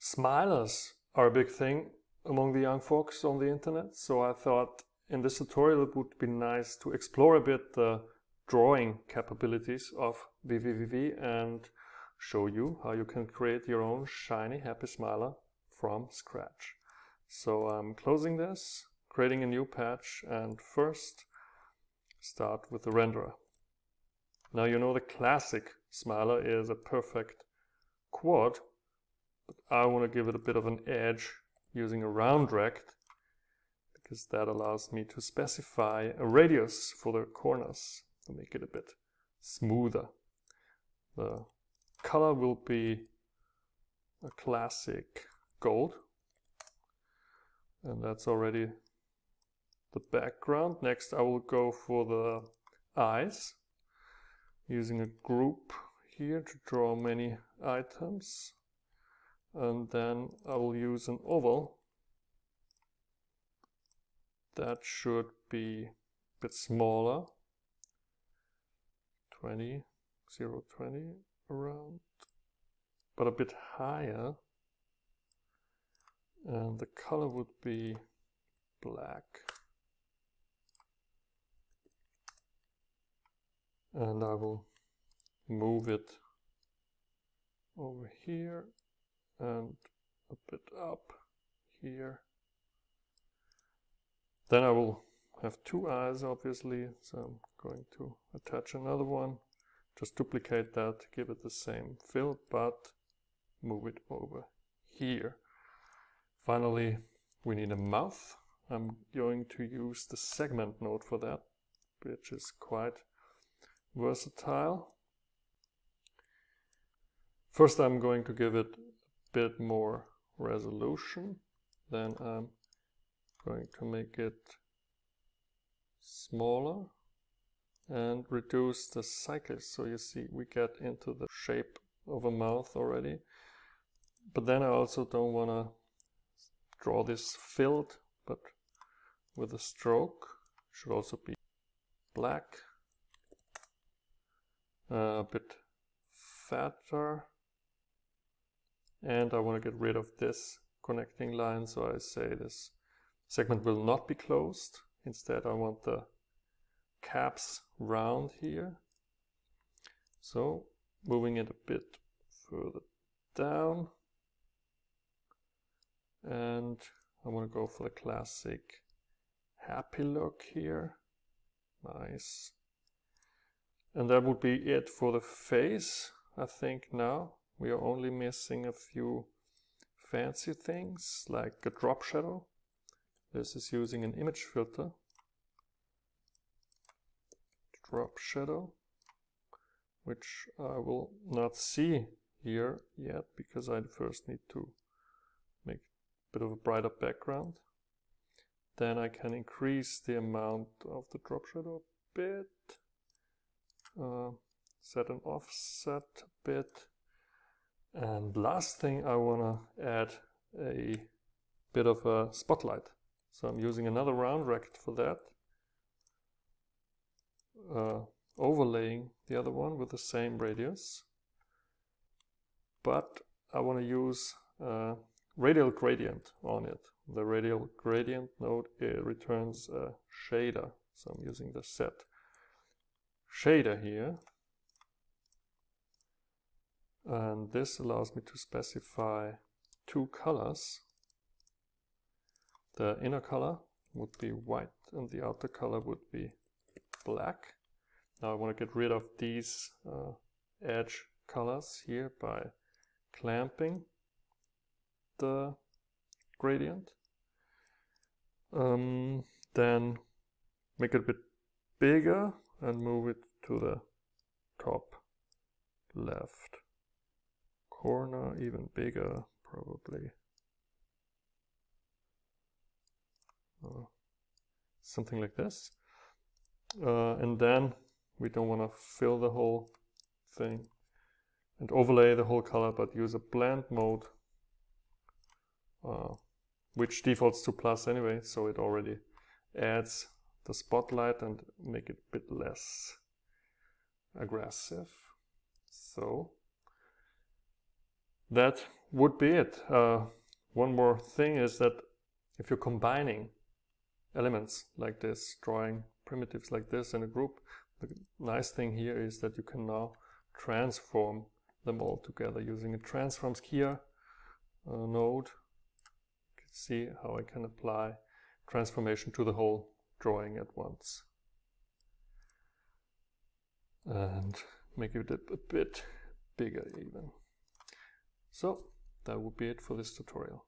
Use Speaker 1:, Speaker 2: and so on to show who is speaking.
Speaker 1: Smilers are a big thing among the young folks on the internet, so I thought in this tutorial it would be nice to explore a bit the drawing capabilities of VVVV and show you how you can create your own shiny happy smiler from scratch. So I'm closing this, creating a new patch and first start with the renderer. Now you know the classic smiler is a perfect quad, I want to give it a bit of an edge using a round rect because that allows me to specify a radius for the corners to make it a bit smoother. The color will be a classic gold and that's already the background. Next I will go for the eyes using a group here to draw many items and then I will use an oval. That should be a bit smaller. 20 0 20 around but a bit higher. And the color would be black. And I will move it over here and a bit up here. Then I will have two eyes obviously, so I'm going to attach another one. Just duplicate that, give it the same fill, but move it over here. Finally, we need a mouth. I'm going to use the segment node for that, which is quite versatile. First I'm going to give it bit more resolution. Then I'm going to make it smaller and reduce the cycles. So you see we get into the shape of a mouth already. But then I also don't want to draw this filled, but with a stroke. Should also be black a bit fatter and I want to get rid of this connecting line so I say this segment will not be closed. Instead I want the caps round here. So moving it a bit further down. And I want to go for the classic happy look here. Nice. And that would be it for the face, I think now. We are only missing a few fancy things like a drop shadow. This is using an image filter. Drop shadow, which I will not see here yet because I first need to make a bit of a brighter background. Then I can increase the amount of the drop shadow a bit uh, set an offset a bit. And last thing I want to add a bit of a spotlight. So I'm using another round rect for that. Uh, overlaying the other one with the same radius. But I want to use a radial gradient on it. The radial gradient node returns a shader. So I'm using the set shader here. And this allows me to specify two colors. The inner color would be white and the outer color would be black. Now I want to get rid of these uh, edge colors here by clamping the gradient. Um, then make it a bit bigger and move it to the top left corner, even bigger probably. Uh, something like this. Uh, and then we don't want to fill the whole thing and overlay the whole color, but use a blend mode, uh, which defaults to plus anyway, so it already adds the spotlight and make it a bit less aggressive. So that would be it. Uh, one more thing is that if you're combining elements like this, drawing primitives like this in a group, the nice thing here is that you can now transform them all together using a transforms here uh, node. You can see how I can apply transformation to the whole drawing at once. And make it a bit bigger even. So that would be it for this tutorial.